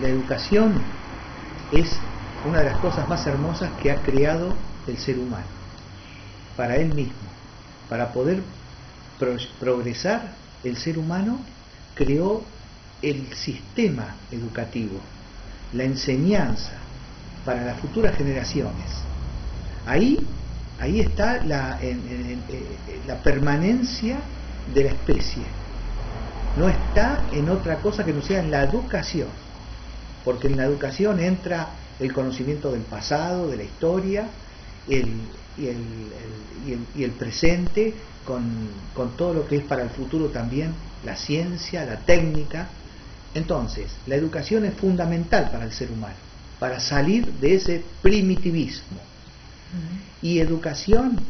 la educación es una de las cosas más hermosas que ha creado el ser humano, para él mismo. Para poder progresar, el ser humano creó el sistema educativo, la enseñanza para las futuras generaciones. Ahí, ahí está la, eh, la permanencia de la especie. No está en otra cosa que no sea en la educación, porque en la educación entra el conocimiento del pasado, de la historia, el, y, el, y, el, presente, con, con todo lo que es para el futuro también, la ciencia, la técnica. Entonces, la educación es fundamental para el ser humano, para salir de ese primitivismo. Y educación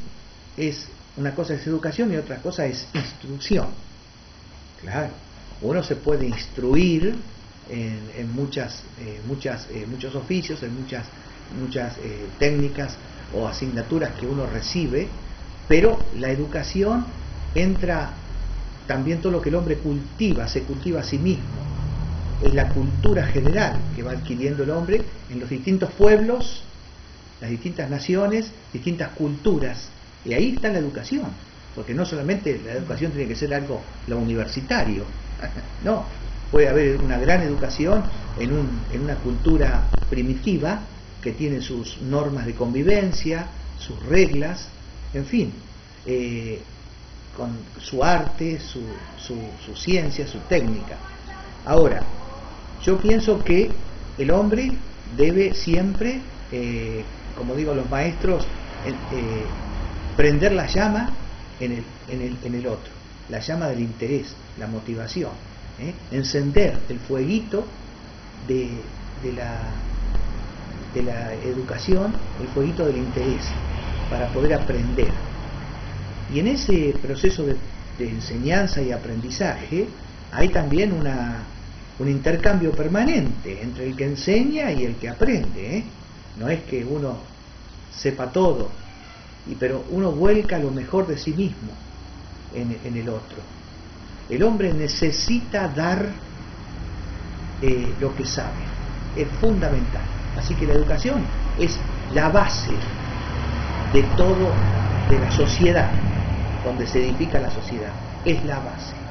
es, una cosa es educación y otra cosa es instrucción. Claro, uno se puede instruir en, muchas, eh, muchas, eh, muchos oficios, en muchas, muchas eh, técnicas o asignaturas que uno recibe, pero la educación entra también todo lo que el hombre cultiva, se cultiva a sí mismo. Es la cultura general que va adquiriendo el hombre en los distintos pueblos, las distintas naciones, distintas culturas. Y ahí está la educación, porque no solamente la educación tiene que ser algo lo universitario, no, puede haber una gran educación en, un, en una cultura primitiva que tiene sus normas de convivencia, sus reglas, en fin, eh, con su arte, su, su, ciencia, su técnica. Ahora, yo pienso que el hombre debe siempre, eh, como digo los maestros, eh, prender la llama en el, en, el, en el otro, la llama del interés, la motivación, encender el fueguito de, de, la, de la educación, el fueguito del interés, para poder aprender. Y en ese proceso de, enseñanza y aprendizaje hay también una, un intercambio permanente entre el que enseña y el que aprende. ¿eh? No es que uno sepa todo, pero uno vuelca lo mejor de sí mismo en, en el otro. El hombre necesita dar eh, lo que sabe, es fundamental. Así que la educación es la base de todo, de la sociedad, donde se edifica la sociedad, es la base.